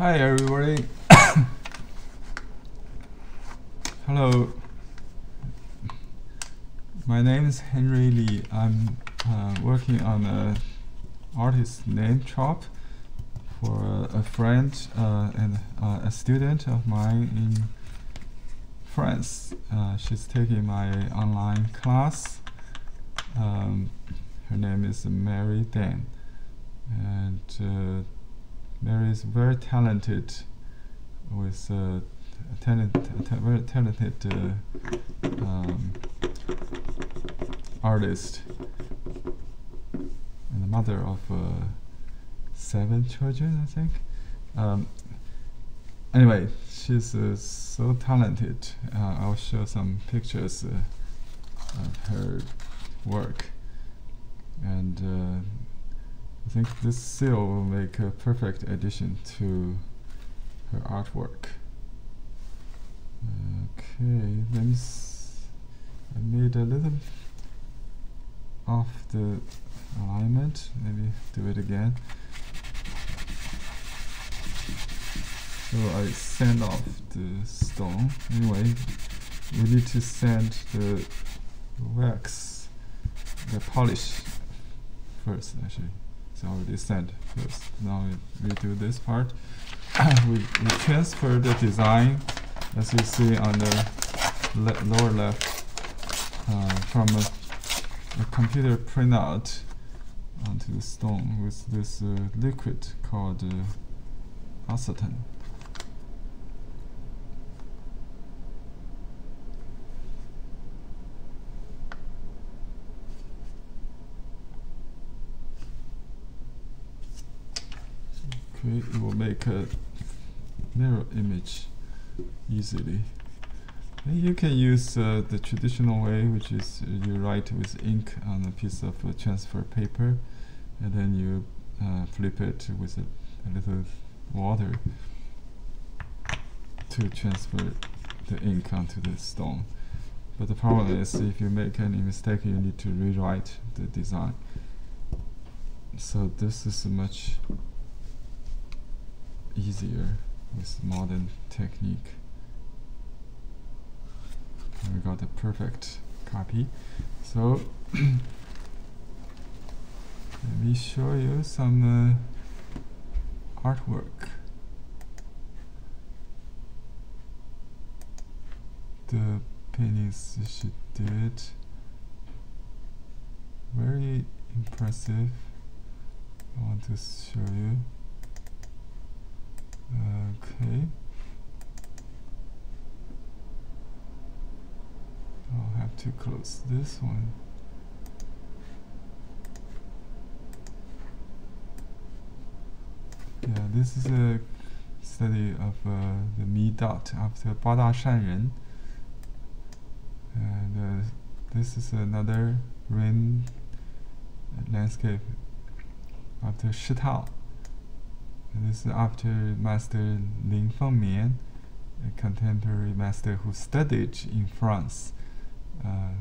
Hi everybody. Hello. My name is Henry Li. I'm uh, working on a artist name chop for a friend uh, and uh, a student of mine in France. Uh, she's taking my online class. Um, her name is Mary Dan, and Mary is very talented with uh, talent, ta very talented uh, um, artist and the mother of uh, seven children, I think. Um, anyway, she's uh, so talented. Uh, I'll show some pictures uh, of her work, and I think this seal will make a perfect addition to her artwork. Okay, let me. I made a little off the alignment. Maybe do it again. So I sand off the stone. Anyway, we need to sand the wax, the polish first actually. It's already sand first. Now we, we do this part. we, we transfer the design as you see on the le lower left uh, from a, a, computer printout onto the stone with this uh, liquid called uh, acetone. Okay, it will make a mirror image easily. And you can use uh, the traditional way, which is uh, you write with ink on a piece of uh, transfer paper, and then you uh, flip it with a, a, little water to transfer the ink onto the stone. But the problem is, if you make any mistake, you need to rewrite the design. So this is a much easier with modern technique. And we got a perfect copy. So let me show you some uh, artwork. The paintings she did very impressive. I want to show you. Okay. I'll have to close this one. Yeah, this is a study of uh, the Mi dot after Bada Shanren. And uh, this is another rain landscape after Shi Tao. This is after Master Lin Fengmian, a contemporary master who studied in France. Uh,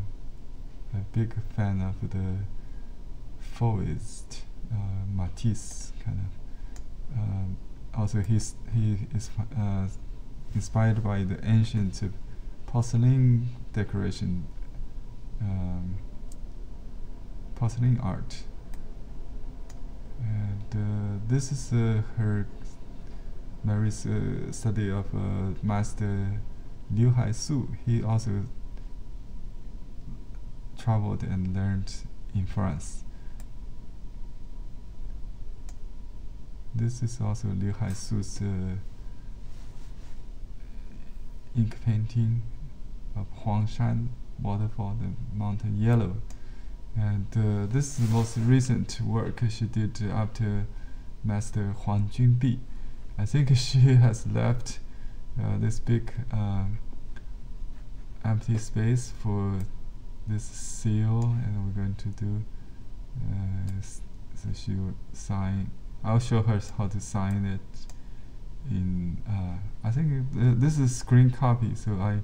a big fan of the Fauvist, uh, Matisse kind of. Um, also, he's, he is uh, inspired by the ancient porcelain decoration, um, porcelain art and uh, this is uh, her Mary's uh, study of Master Liu Haisu. He also traveled and learned in France. This is also Liu Haisu's uh, ink painting of Huangshan waterfall, the mountain yellow. And uh, this is the most recent work she did after Master Huang Junbi. I think she has left uh, this big uh, empty space for this seal, and we're going to do. Uh, so she will sign. I'll show her how to sign it. In uh, I think this is a screen copy, so I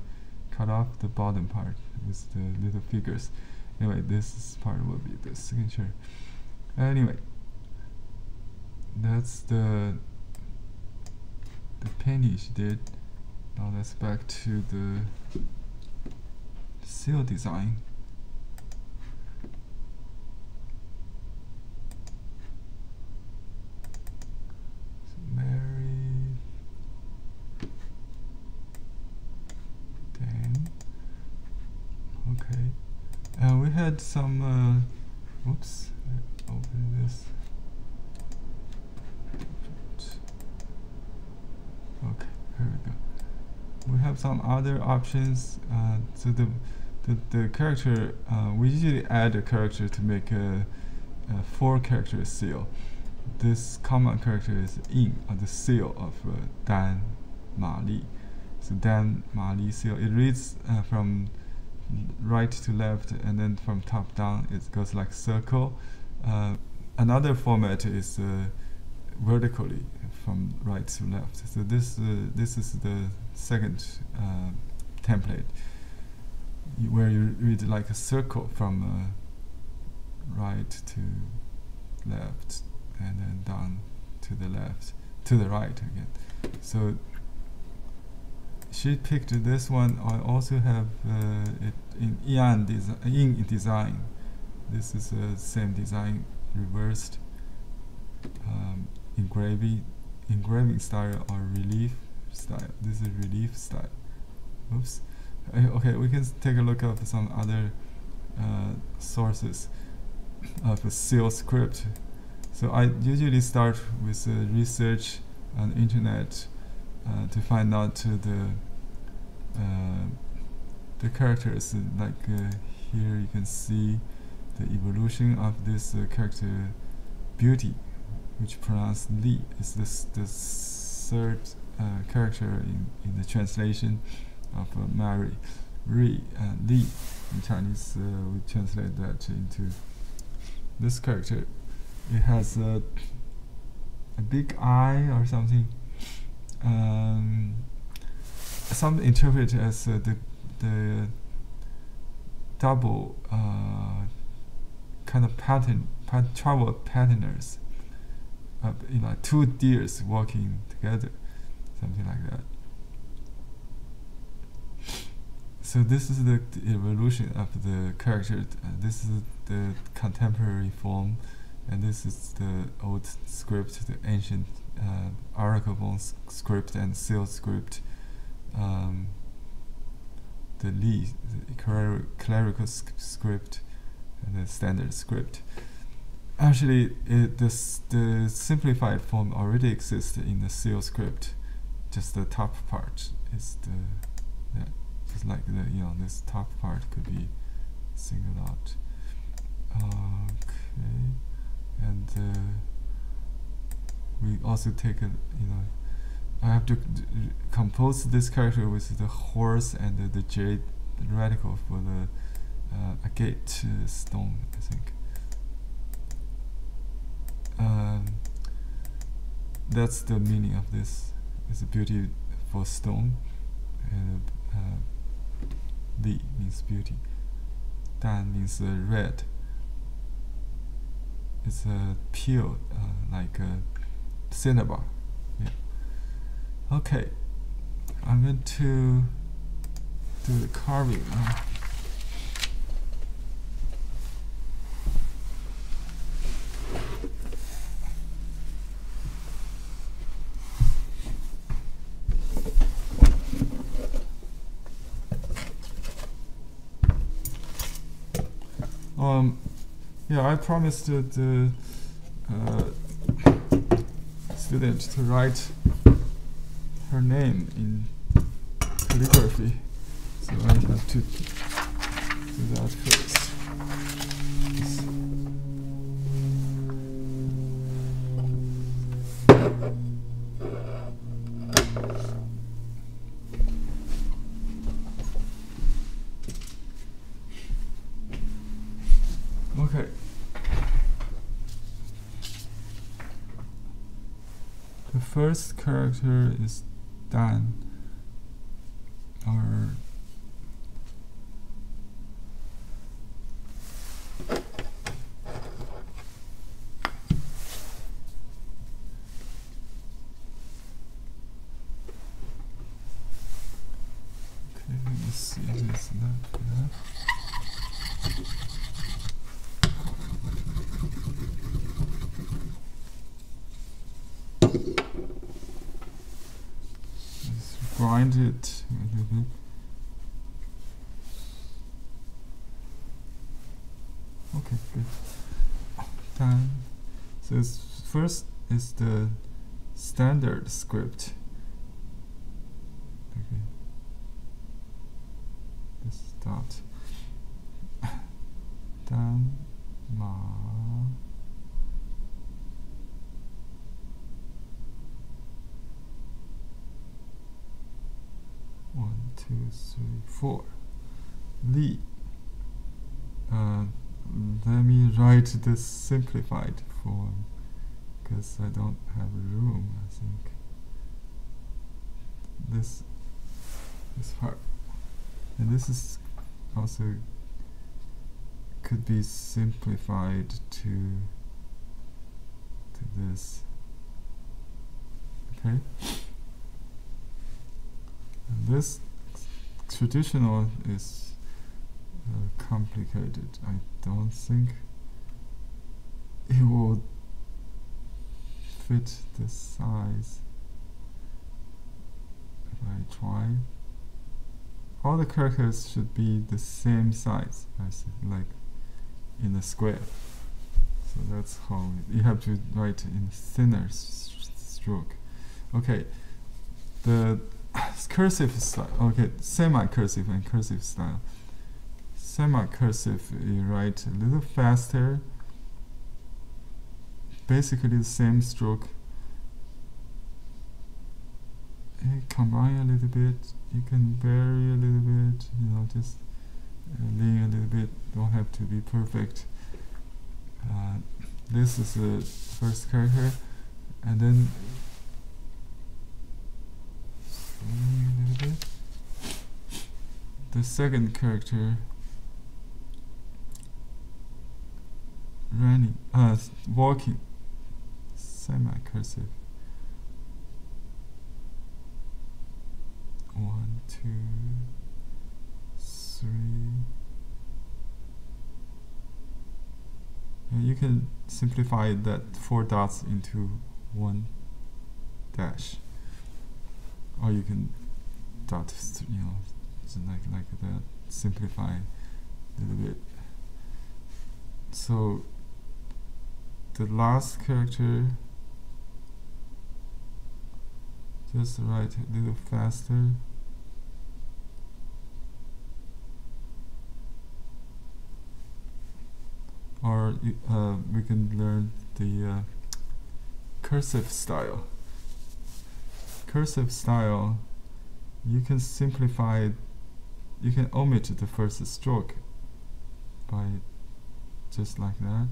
cut off the bottom part with the little figures anyway this part will be the signature anyway that's the the painting she did. Now let's back to the seal design. So Mary Dan. Okay. Some uh, whoops, open this. Okay, here we go. We have some other options. Uh, so the the, the character uh, we usually add a character to make a, a four character seal. This common character is in or the seal of uh, Dan Ma Li. So Dan Ma Li seal. It reads uh, from right to left and then from top down it goes like circle. Uh, another format is uh, vertically from right to left. So this uh, this is the second uh, template where you read like a circle from uh, right to left and then down to the left to the right again. So she picked this one. I also have uh, it in desi in design. This is the same design reversed um, engraving engraving style or relief style. This is relief style. Oops. Uh, okay, we can take a look at some other uh, sources of seal script. So I usually start with uh, research on internet uh, to find out the uh, the characters. Like uh, here, you can see the evolution of this character, Beauty, which pronounced Li. is this the third character in in the translation of uh, Mary, Ri, and Li. In Chinese, uh, we translate that into this character. It has a, a big eye or something. Um, some interpret as uh, the the double uh, kind of pattern, pat travel patterners. Uh, you know, two deers walking together, something like that. so this is the, evolution of the character. Uh, this is the contemporary form, and this is the old script, the ancient uh, oracle script and seal script. Um, the Li, the cler clerical script, and the standard script. Actually, it, the simplified form already exists in the seal script. Just the top part is the that just like the you know this top part could be singled out okay and uh, we also take a you know I have to compose this character with the horse and the, the jade radical for the uh, agate stone I think um, that's the meaning of this it's a beauty for stone and uh, Li means beauty. Dan means uh, red. It's a peel, uh, like a cinnabar. Okay. I'm going to do the carving now. Um, yeah, I promised the uh, student to write her name in calligraphy, so I have to do that first. Okay. The first character is Dan, our Let's grind it. Okay, good. Done. So first is the standard script. Okay. This dot. Dan ma one, two, three, four. Li. Uh, let me write this simplified form because I don't have room I think. This this part and this is also could be simplified to to this. Okay? And this traditional is uh, complicated I don't think it will fit the size if I try all the characters should be the same size as like in a square. So that's how you have to write in thinner stroke. Okay. The cursive style okay semi-cursive and cursive style. Semi-cursive you write a little faster basically the same stroke. You combine a little bit you can vary a little bit you know just uh, lean a little bit don't have to be perfect. Uh, this is the first character and then a little bit. The second character running uh walking semi-cursive one two three. And you can simplify that four dots into one dash. Or you can dot you know like like that simplify a little bit. So the last character just write a little faster. Or uh, we can learn the uh, cursive style. Cursive style you can simplify you can omit the first stroke by just like that.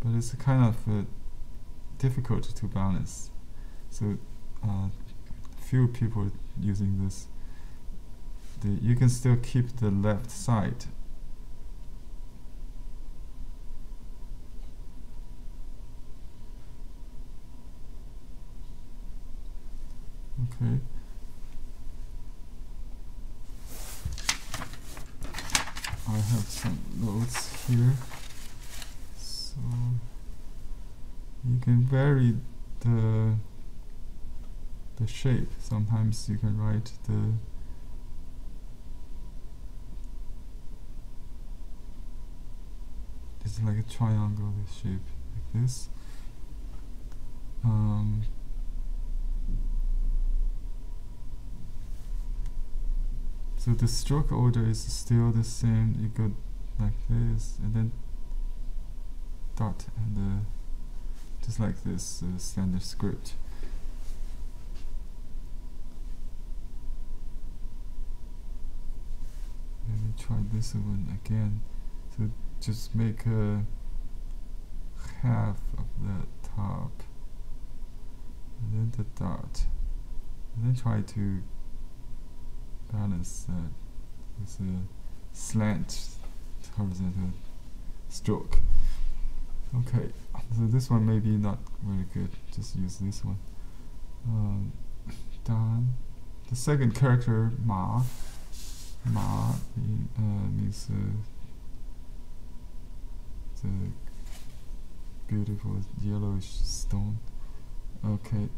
But it's kind of uh, difficult to balance. So uh, few people using this. The you can still keep the left side. Okay. I have some notes here. So you can vary the the shape. Sometimes you can write the it's like a triangle this shape like this. Um, so the stroke order is still the same. You go like this and then dot and uh, just like this uh, standard script let me try this one again so just make a half of the top and then the dot. And then try to balance that with a slant horizontal stroke. Okay so this one maybe not very good just use this one. Um, done. The second character ma ma means the beautiful yellowish stone Okay.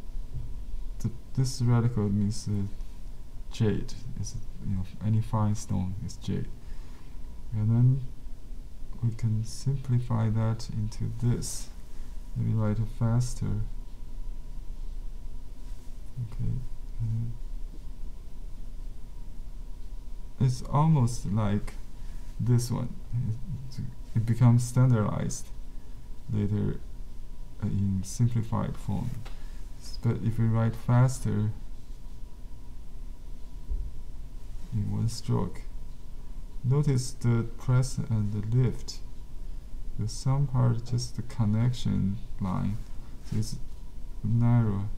The, this radical means jade. Is you know any fine stone is jade, and then we can simplify that into this. Let me write it faster. Okay. It's almost like this one. It, it becomes standardized later uh, in simplified form. But if we write faster in one stroke, notice the press and the lift. The some part just the connection line, so it's narrow,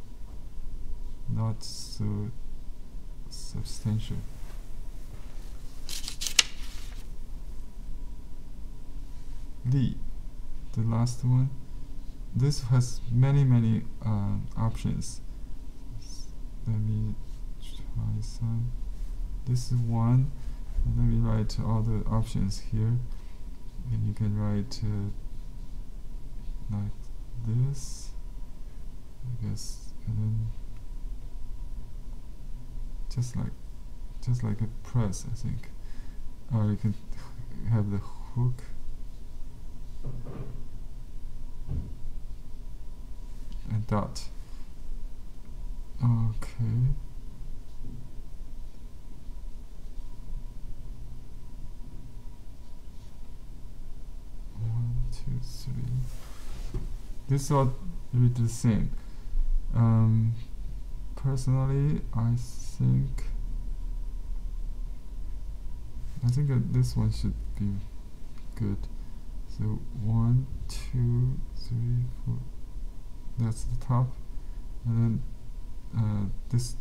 not so substantial. The last one. This has many many um, options. Let me try some. This is one. Let me write all the options here, and you can write uh, like this, I guess, and then just like just like a press, I think, or you can have the hook. And dot. Okay. One, two, three. This all read the same. Um, personally, I think I think that this one should be good. So one, two, three, four. That's the top, and then uh, this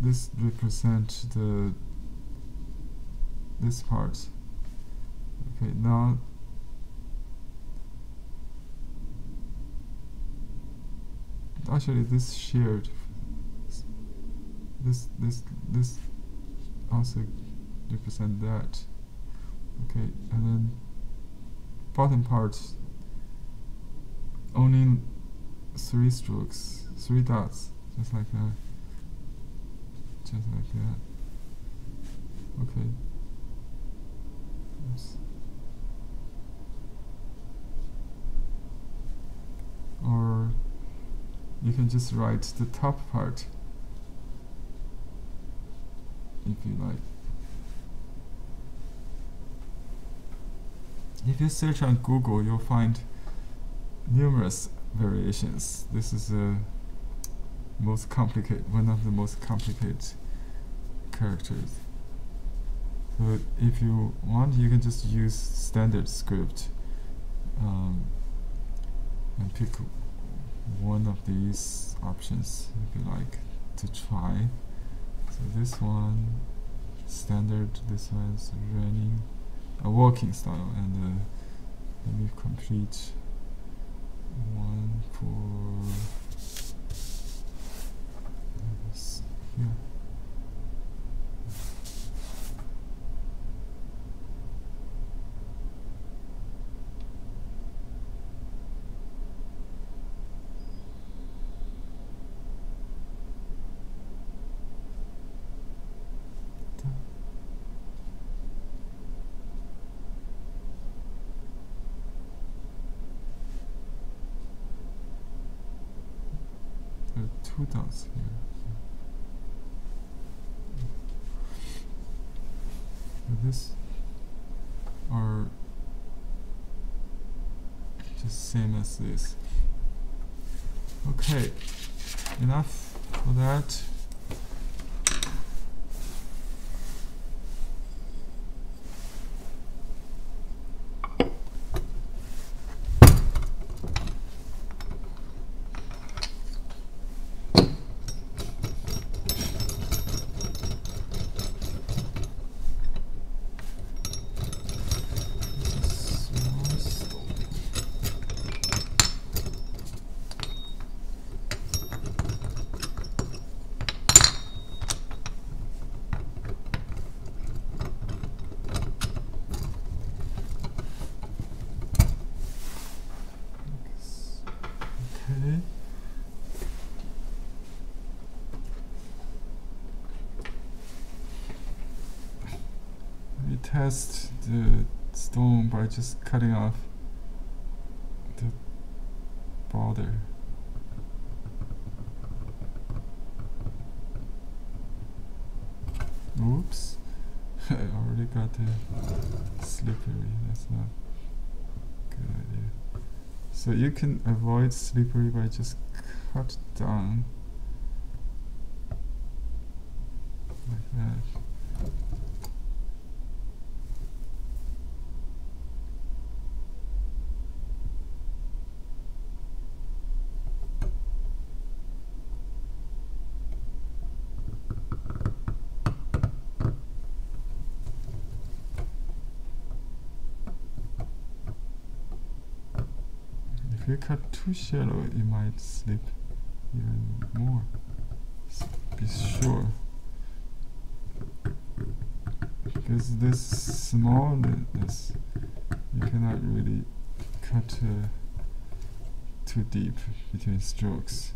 this represent the this part. Okay, now actually this shared this this this also represent that. Okay, and then bottom part only three strokes, three dots, just like that. Just like that. Okay. Oops. Or you can just write the top part if you like. If you search on Google, you'll find numerous variations. This is the most complicated, one of the most complicated characters. So if you want, you can just use standard script um, and pick one of these options if you like to try. So this one, standard. This one's running, a walking style, and uh, let me complete one for this here. Da- There are two dots here. This are just same as this. Okay, enough for that. This is small stone. Okay. test the stone by just cutting off the border. Oops, I already got the slippery, that's not good idea. So you can avoid slippery by just cut down like that. You cut too shallow, it might slip even more. S- Be sure. Because this smallness, you cannot really cut uh, too deep between strokes.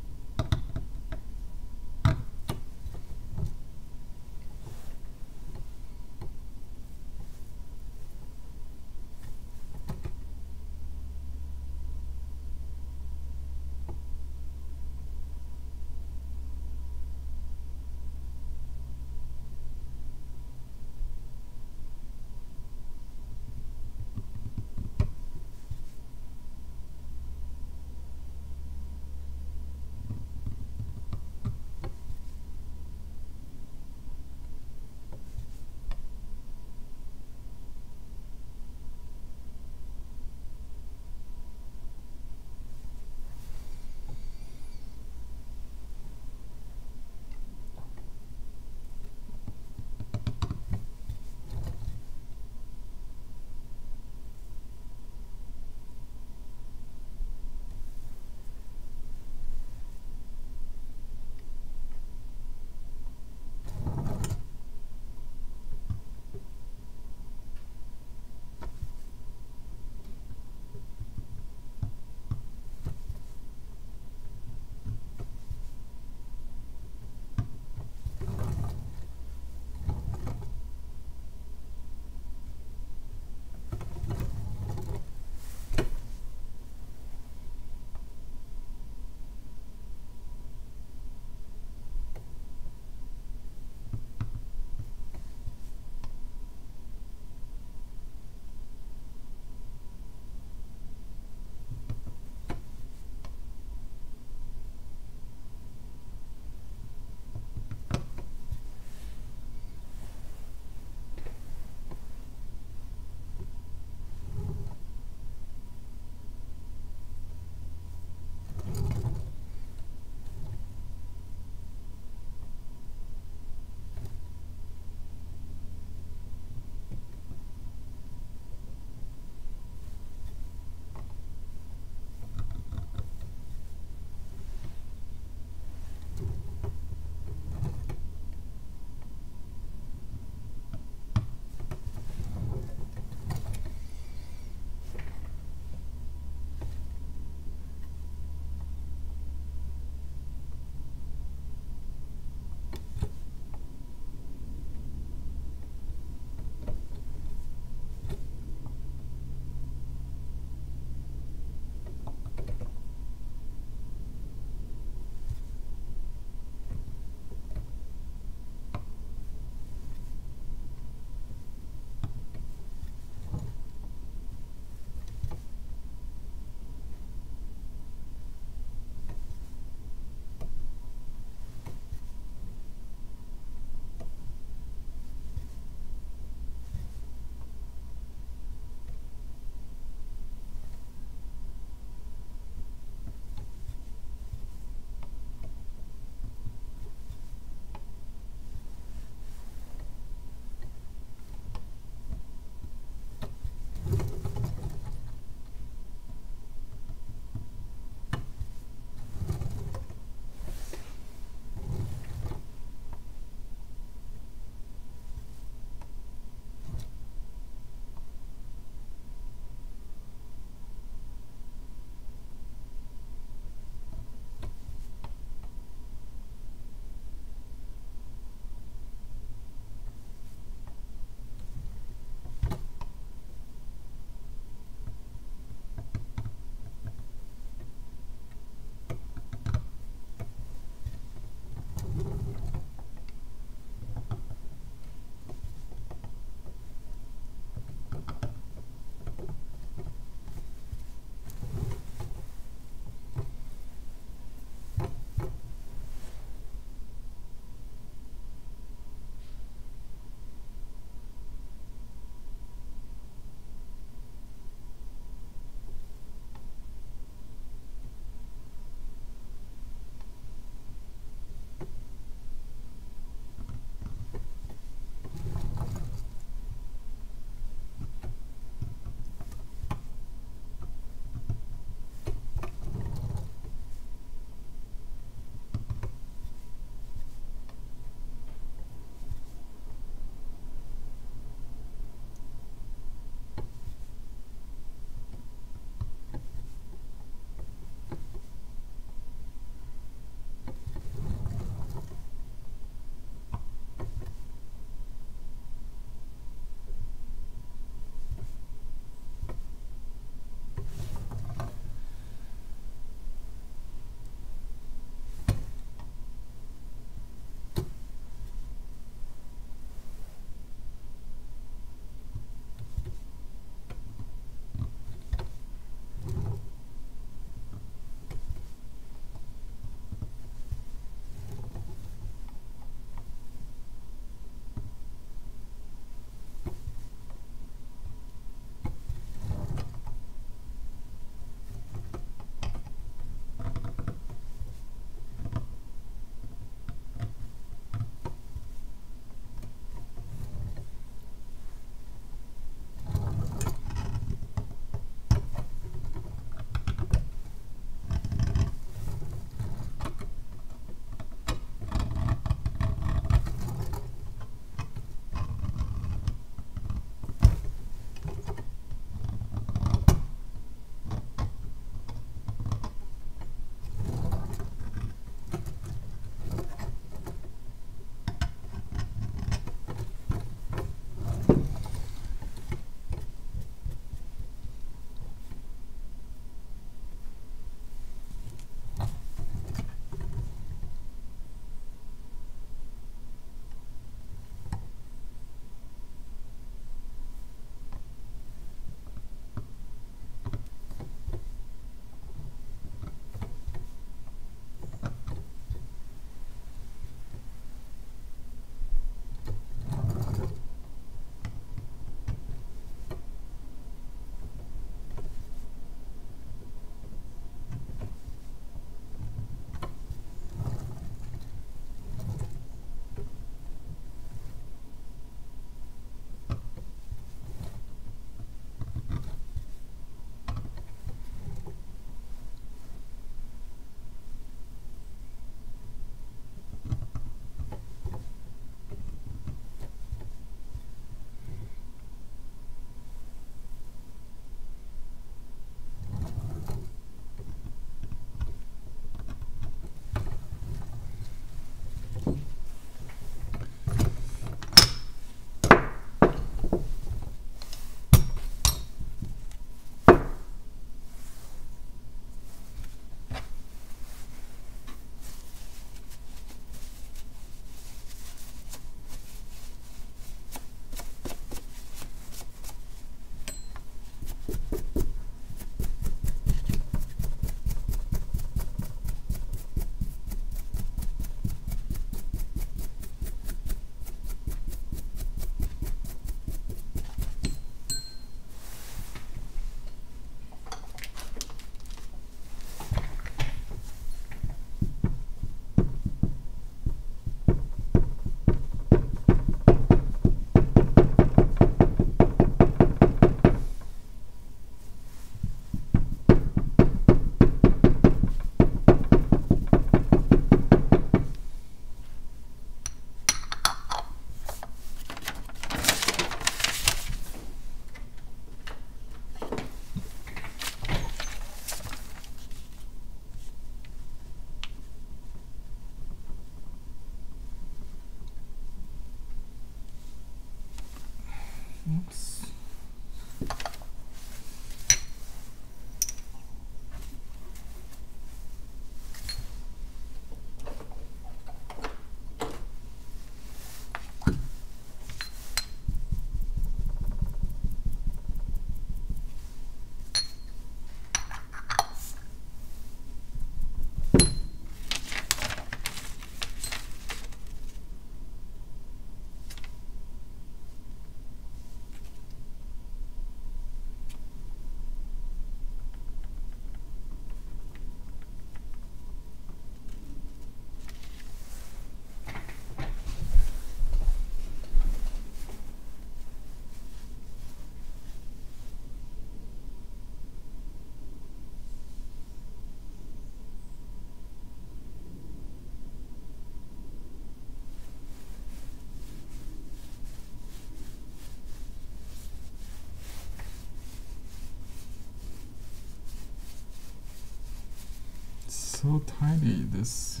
So tiny. This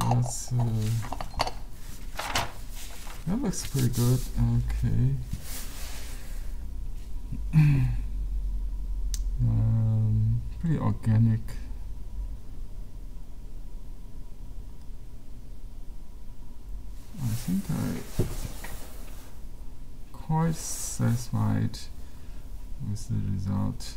uh, uh, that looks pretty good. Okay. um, pretty organic. I think I quite satisfied with the result.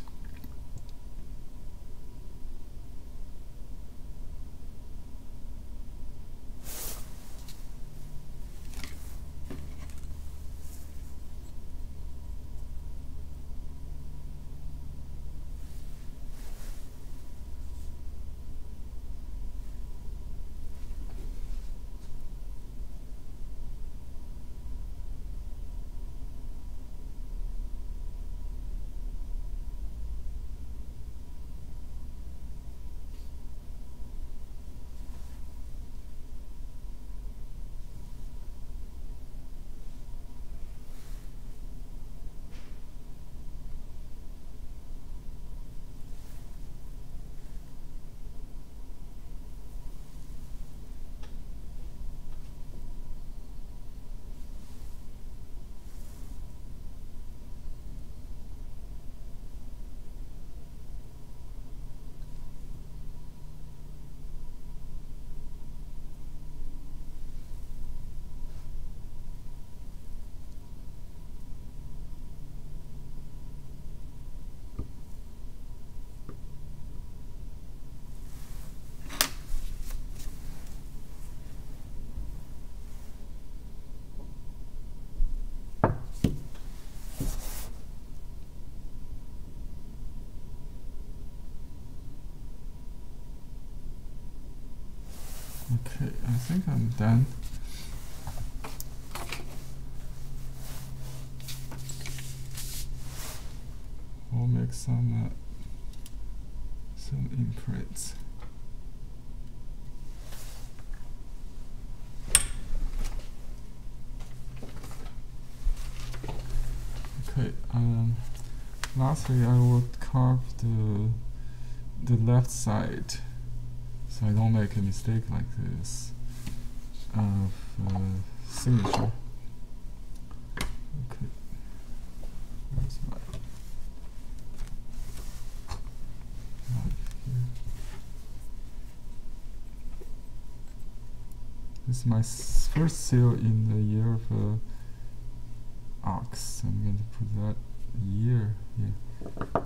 Okay, I think I'm done. We'll make some uh, some imprints. Okay, um, lastly I will carve the the left side so I don't make a mistake like this of uh, signature. Okay, my? This is my first seal in the year of uh, ox. I'm going to put that year here.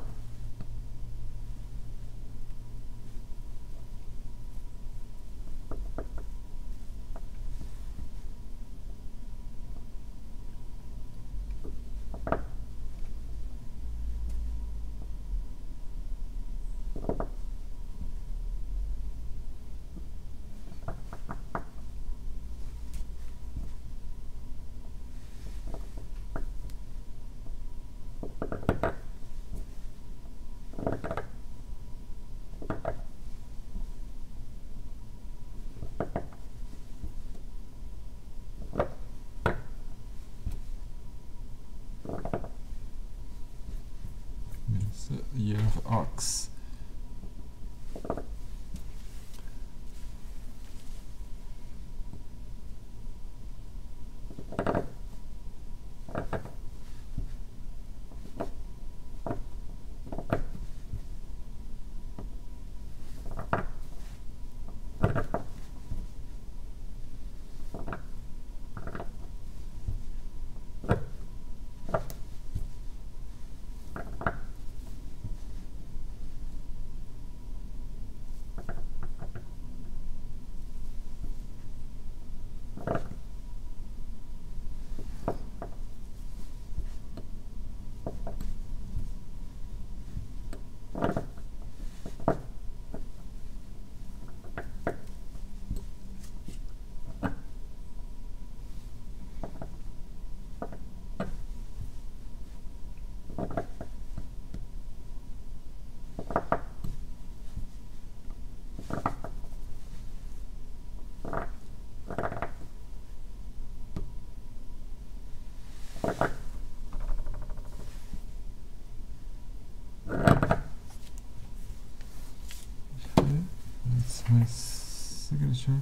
Signature.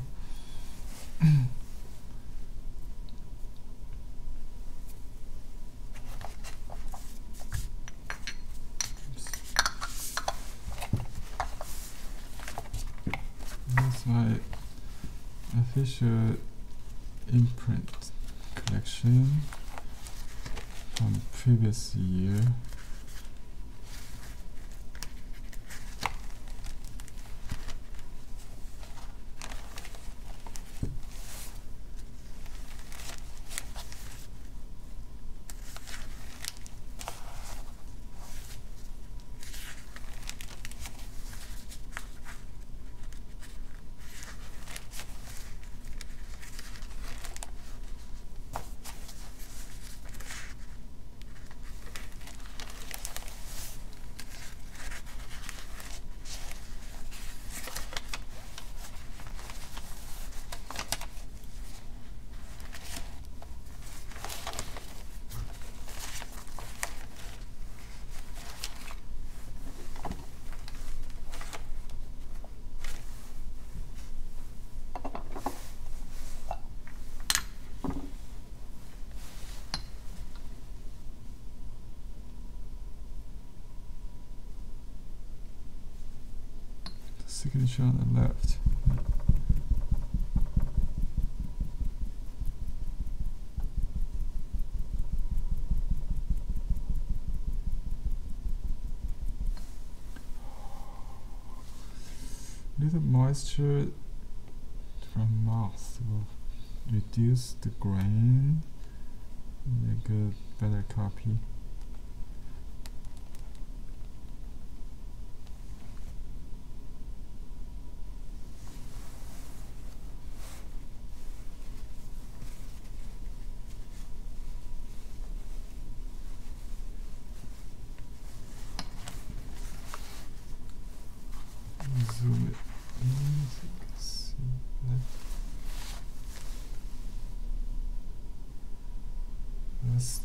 That's my official imprint collection from previous year. Signature on the left. Little moisture from moss will reduce the grain, make a better copy. zoom it in so you can see that. That's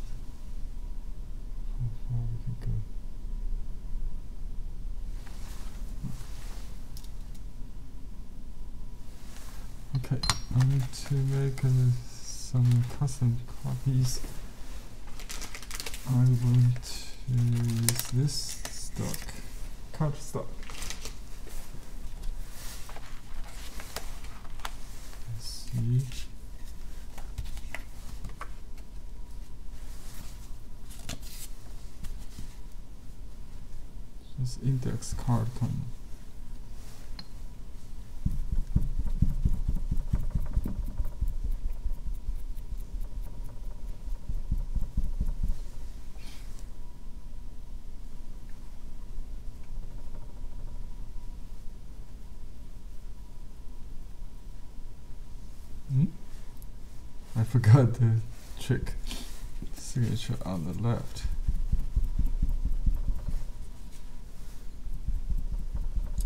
how far we can go. Okay, I need to make uh, some custom copies. I want to use this stock, cardstock. see. This index card come. The trick signature on the left.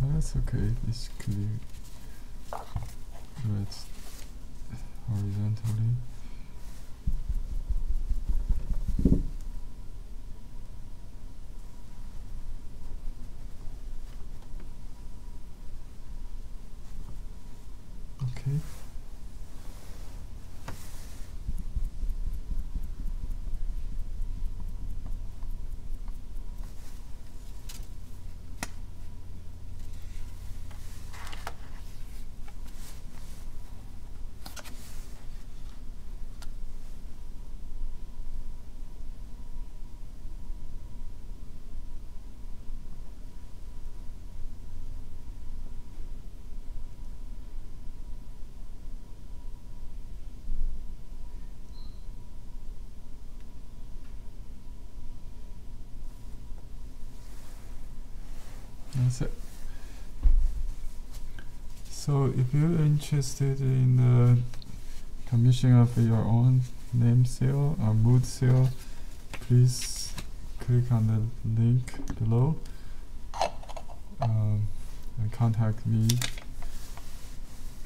That's okay, it's clear. Do it horizontally. Okay. So if you're interested in the commission of your own name seal or mood seal, please click on the link below um, and contact me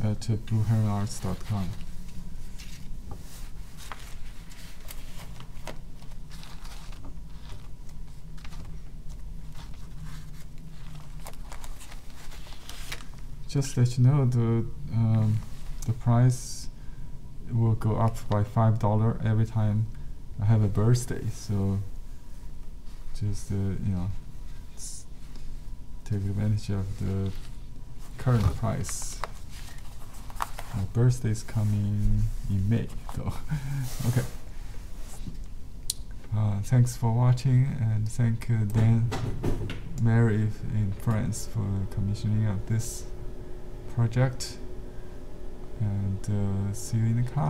at uh, blueheronarts.com. just let you know the um, the price will go up by five dollar every time I have a birthday. So just uh, you know take advantage of the current price. My birthday is coming in May, though. okay. Uh, thanks for watching, and thank uh, Dan, Mary in France for commissioning of this project. And uh, see you in the class.